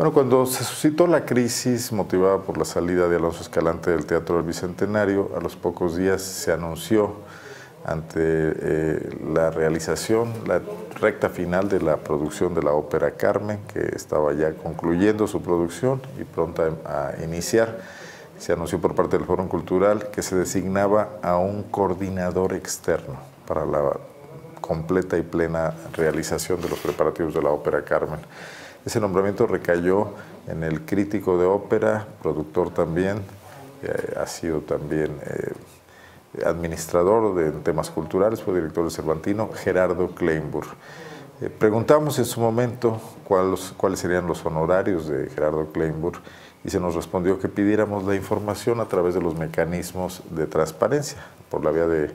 Bueno, cuando se suscitó la crisis motivada por la salida de Alonso Escalante del Teatro del Bicentenario, a los pocos días se anunció ante eh, la realización, la recta final de la producción de la ópera Carmen, que estaba ya concluyendo su producción y pronta a iniciar. Se anunció por parte del Foro Cultural que se designaba a un coordinador externo para la completa y plena realización de los preparativos de la ópera Carmen. Ese nombramiento recayó en el crítico de ópera, productor también, eh, ha sido también eh, administrador de temas culturales, fue director de Cervantino, Gerardo Kleinburg. Eh, preguntamos en su momento cuáles, serían los honorarios de Gerardo Kleinburg y se nos respondió que pidiéramos la información a través de los mecanismos de transparencia, por la vía de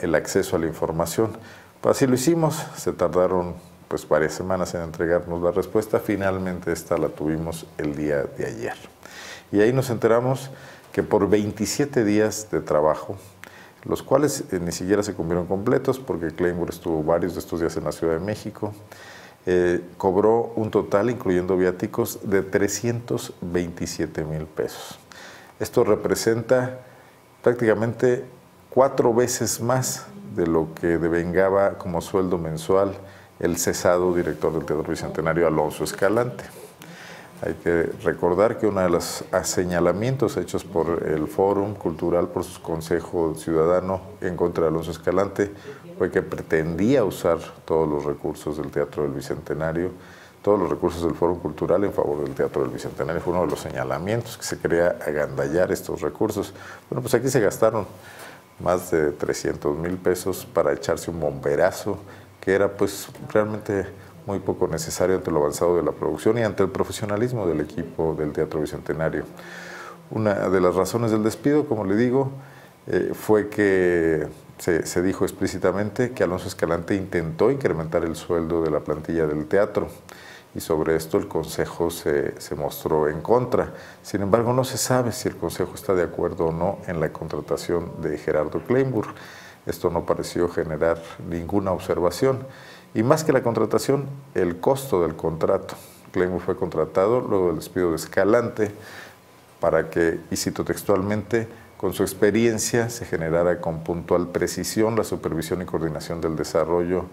el acceso a la información. Pues así lo hicimos, se tardaron pues varias semanas en entregarnos la respuesta. Finalmente esta la tuvimos el día de ayer. Y ahí nos enteramos que por 27 días de trabajo, los cuales eh, ni siquiera se cumplieron completos porque Claymore estuvo varios de estos días en la Ciudad de México, eh, cobró un total, incluyendo viáticos, de 327 mil pesos. Esto representa prácticamente cuatro veces más de lo que devengaba como sueldo mensual el cesado director del Teatro Bicentenario, Alonso Escalante. Hay que recordar que uno de los señalamientos hechos por el Fórum Cultural, por su Consejo Ciudadano en contra de Alonso Escalante, fue que pretendía usar todos los recursos del Teatro del Bicentenario, todos los recursos del Fórum Cultural en favor del Teatro del Bicentenario. Fue uno de los señalamientos que se quería agandallar estos recursos. Bueno, pues aquí se gastaron más de 300 mil pesos para echarse un bomberazo que era pues realmente muy poco necesario ante lo avanzado de la producción y ante el profesionalismo del equipo del Teatro Bicentenario. Una de las razones del despido, como le digo, eh, fue que se, dijo explícitamente que Alonso Escalante intentó incrementar el sueldo de la plantilla del teatro y sobre esto el Consejo se, se, mostró en contra. Sin embargo, no se sabe si el Consejo está de acuerdo o no en la contratación de Gerardo Kleinburg. Esto no pareció generar ninguna observación. Y más que la contratación, el costo del contrato. Claymore fue contratado luego del despido de Escalante para que, y cito textualmente, con su experiencia se generara con puntual precisión la supervisión y coordinación del desarrollo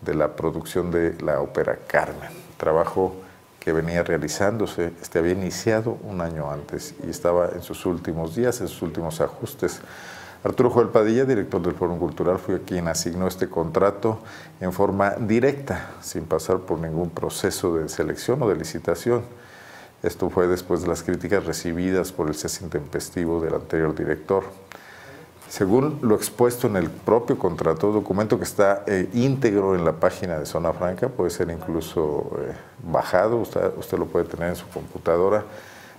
de la producción de la ópera Carmen. Trabajo que venía realizándose, este había iniciado un año antes y estaba en sus últimos días, en sus últimos ajustes. Arturo Joel Padilla, director del Foro Cultural, fue quien asignó este contrato en forma directa, sin pasar por ningún proceso de selección o de licitación. Esto fue después de las críticas recibidas por el cese intempestivo del anterior director. Según lo expuesto en el propio contrato, documento que está eh, íntegro en la página de Zona Franca, puede ser incluso eh, bajado, usted, usted lo puede tener en su computadora,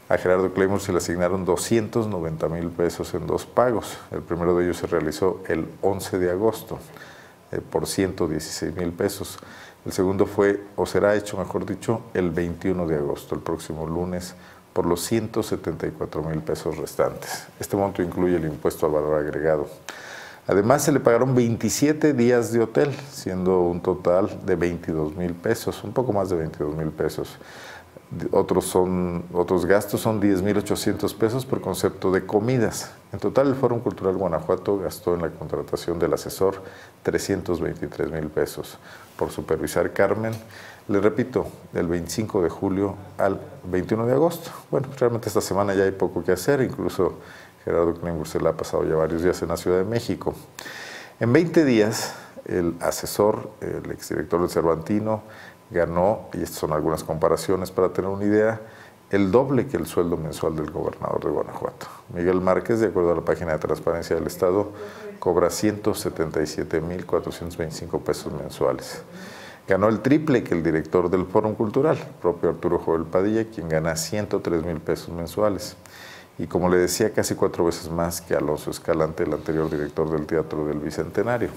a Gerardo Claymore se le asignaron 290 mil pesos en dos pagos. El primero de ellos se realizó el 11 de agosto eh, por 116 mil pesos. El segundo fue, o será hecho, mejor dicho, el 21 de agosto, el próximo lunes, por los 174 mil pesos restantes. Este monto incluye el impuesto al valor agregado. Además, se le pagaron 27 días de hotel, siendo un total de 22 mil pesos, un poco más de 22 mil pesos otros, son, otros gastos son 10.800 pesos por concepto de comidas. En total, el Fórum Cultural Guanajuato gastó en la contratación del asesor 323 mil pesos por supervisar Carmen. Le repito, del 25 de julio al 21 de agosto. Bueno, realmente esta semana ya hay poco que hacer, incluso Gerardo Kleinburg se la ha pasado ya varios días en la Ciudad de México. En 20 días, el asesor, el exdirector del Cervantino, ganó, y estas son algunas comparaciones para tener una idea, el doble que el sueldo mensual del gobernador de Guanajuato. Miguel Márquez, de acuerdo a la página de transparencia del Estado, cobra 177.425 pesos mensuales. Ganó el triple que el director del Fórum Cultural, el propio Arturo Joel Padilla, quien gana 103 mil pesos mensuales. Y como le decía, casi cuatro veces más que Alonso Escalante, el anterior director del Teatro del Bicentenario.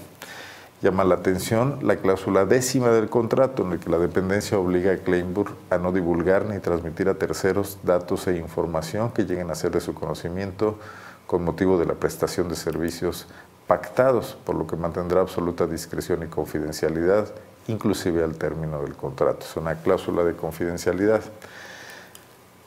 Llama la atención la cláusula décima del contrato en el que la dependencia obliga a Kleinburg a no divulgar ni transmitir a terceros datos e información que lleguen a ser de su conocimiento con motivo de la prestación de servicios pactados, por lo que mantendrá absoluta discreción y confidencialidad inclusive al término del contrato. Es una cláusula de confidencialidad.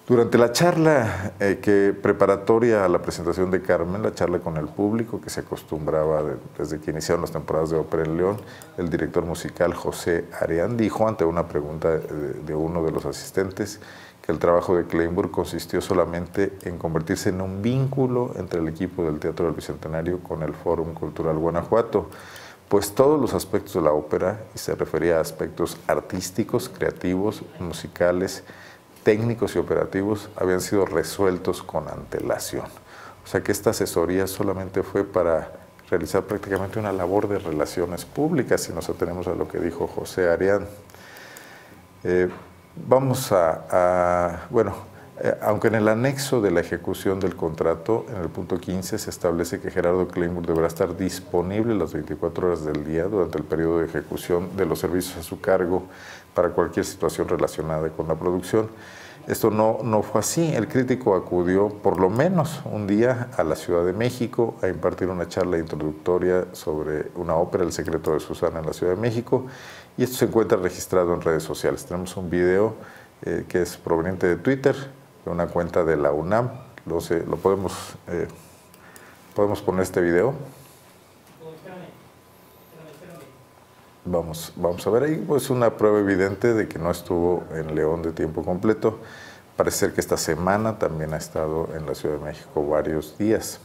Durante la charla eh, que preparatoria a la presentación de Carmen, la charla con el público que se acostumbraba desde que iniciaron las temporadas de Ópera en León, el director musical José Arián dijo ante una pregunta de, uno de los asistentes que el trabajo de Kleinburg consistió solamente en convertirse en un vínculo entre el equipo del Teatro del Bicentenario con el Fórum Cultural Guanajuato, pues todos los aspectos de la ópera, y se refería a aspectos artísticos, creativos, musicales, técnicos y operativos habían sido resueltos con antelación. O sea que esta asesoría solamente fue para realizar prácticamente una labor de relaciones públicas, si nos atenemos a lo que dijo José Arián. Eh, vamos a, bueno, eh, aunque en el anexo de la ejecución del contrato, en el punto 15, se establece que Gerardo Kleinburg deberá estar disponible las 24 horas del día durante el periodo de ejecución de los servicios a su cargo para cualquier situación relacionada con la producción. Esto no, no fue así. El crítico acudió por lo menos un día a la Ciudad de México a impartir una charla introductoria sobre una ópera, El secreto de Susana, en la Ciudad de México. Y esto se encuentra registrado en redes sociales. Tenemos un video eh, que es proveniente de Twitter, de una cuenta de la UNAM. Lo, lo podemos, eh, podemos poner este video. Vamos, vamos a ver ahí, pues una prueba evidente de que no estuvo en León de tiempo completo. Parece ser que esta semana también ha estado en la Ciudad de México varios días.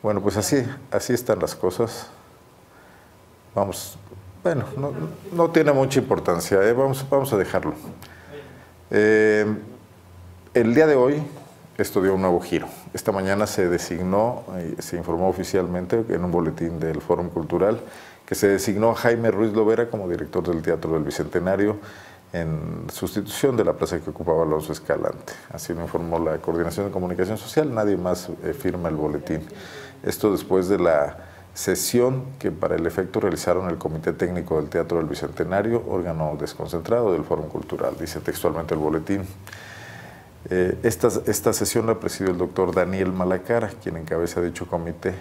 Bueno, pues así, así están las cosas. Vamos, bueno, no, tiene mucha importancia, ¿eh? vamos, vamos a dejarlo. Eh, el día de hoy esto dio un nuevo giro. Esta mañana se designó, y se informó oficialmente en un boletín del Fórum Cultural que se designó a Jaime Ruiz Lovera como director del Teatro del Bicentenario en sustitución de la plaza que ocupaba Alonso Escalante. Así lo informó la Coordinación de Comunicación Social, nadie más eh, firma el boletín. Esto después de la sesión que para el efecto realizaron el Comité Técnico del Teatro del Bicentenario, órgano desconcentrado del Fórum Cultural, dice textualmente el boletín. Eh, esta, esta sesión la presidió el doctor Daniel Malacara, quien encabeza dicho comité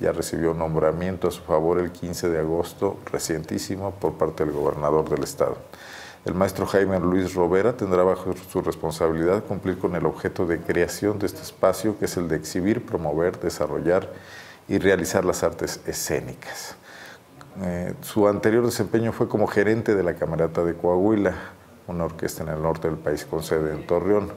ya recibió nombramiento a su favor el 15 de agosto, recientísimo, por parte del gobernador del estado. El maestro Jaime Luis Robera tendrá bajo su responsabilidad cumplir con el objeto de creación de este espacio, que es el de exhibir, promover, desarrollar y realizar las artes escénicas. Eh, su anterior desempeño fue como gerente de la Camerata de Coahuila, una orquesta en el norte del país con sede en Torreón.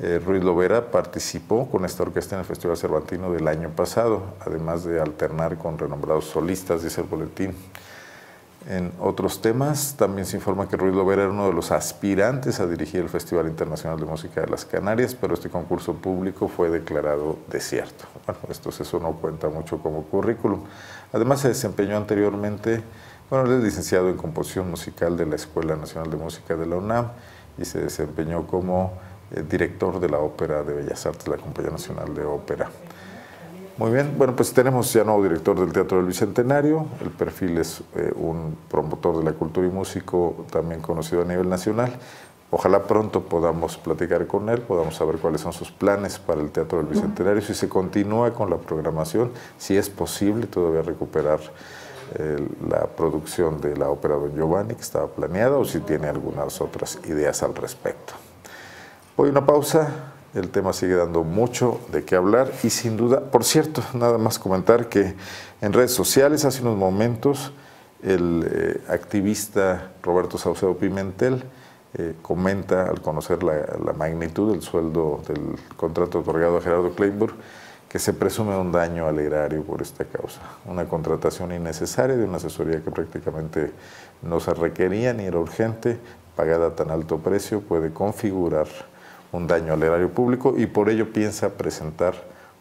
Eh, Ruiz Lovera participó con esta orquesta en el Festival Cervantino del año pasado, además de alternar con renombrados solistas, dice el boletín. En otros temas, también se informa que Ruiz Lovera era uno de los aspirantes a dirigir el Festival Internacional de Música de las Canarias, pero este concurso público fue declarado desierto. Bueno, esto eso no cuenta mucho como currículum. Además, se desempeñó anteriormente, bueno, él es licenciado en composición musical de la Escuela Nacional de Música de la UNAM y se desempeñó como eh, director de la Ópera de Bellas Artes, la Compañía Nacional de Ópera. Muy bien, bueno, pues tenemos ya nuevo director del Teatro del Bicentenario, el perfil es eh, un promotor de la cultura y músico también conocido a nivel nacional. Ojalá pronto podamos platicar con él, podamos saber cuáles son sus planes para el Teatro del Bicentenario, si se continúa con la programación, si es posible todavía recuperar la producción de la ópera Don Giovanni que estaba planeada o si tiene algunas otras ideas al respecto. Voy a una pausa, el tema sigue dando mucho de qué hablar y sin duda, por cierto, nada más comentar que en redes sociales hace unos momentos el eh, activista Roberto Saucedo Pimentel eh, comenta al conocer la, la, magnitud del sueldo del contrato otorgado a Gerardo Kleinburg que se presume un daño al erario por esta causa, una contratación innecesaria de una asesoría que prácticamente no se requería ni era urgente, pagada a tan alto precio, puede configurar un daño al erario público y por ello piensa presentar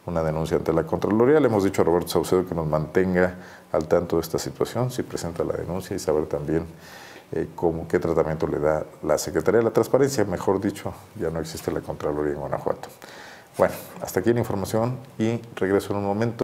una denuncia ante la Contraloría. Le hemos dicho a Roberto Saucedo que nos mantenga al tanto de esta situación, si presenta la denuncia y saber también eh, cómo, qué tratamiento le da la Secretaría de la Transparencia. Mejor dicho, ya no existe la Contraloría en Guanajuato. Bueno, hasta aquí la información y regreso en un momento.